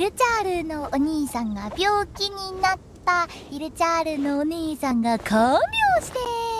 ルチャールのお兄さんが病気になった。イルチャールのお兄さんが看病して。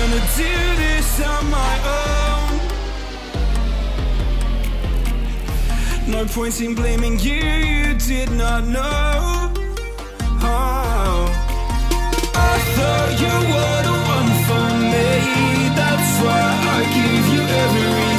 gonna do this on my own. No point in blaming you, you did not know. Oh. I thought you were the one for me. That's why I give you every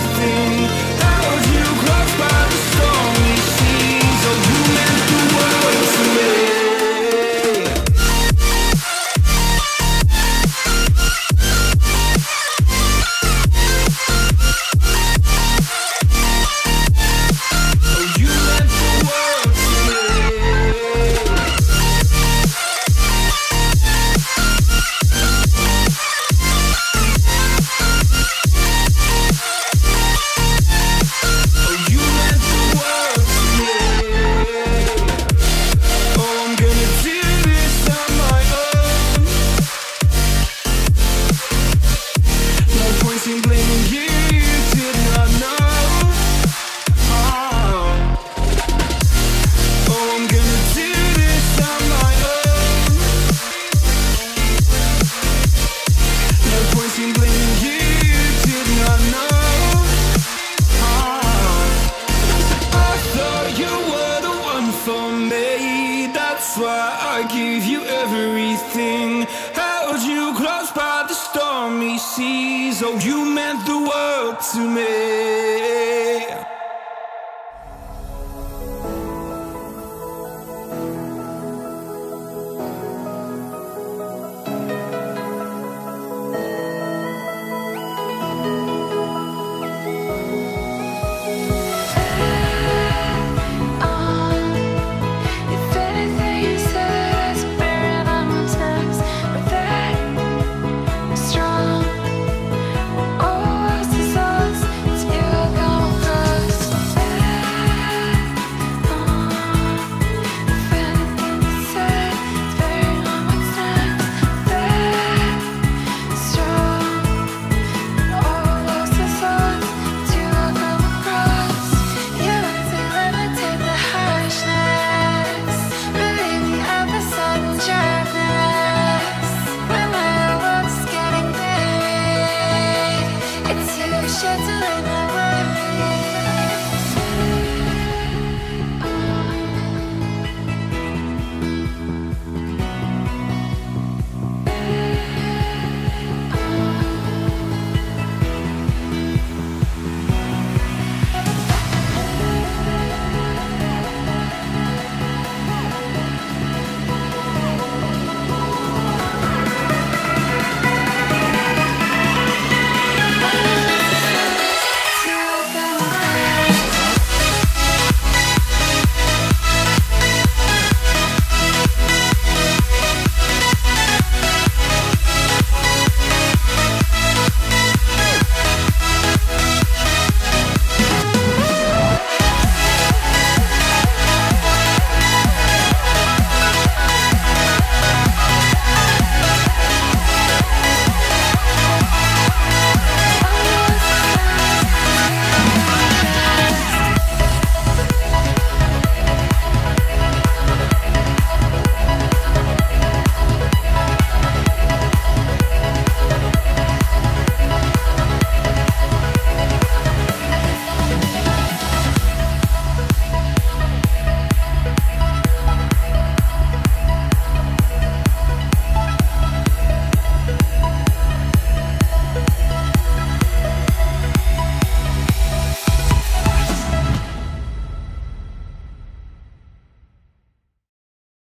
you meant the world to me.